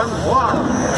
三十五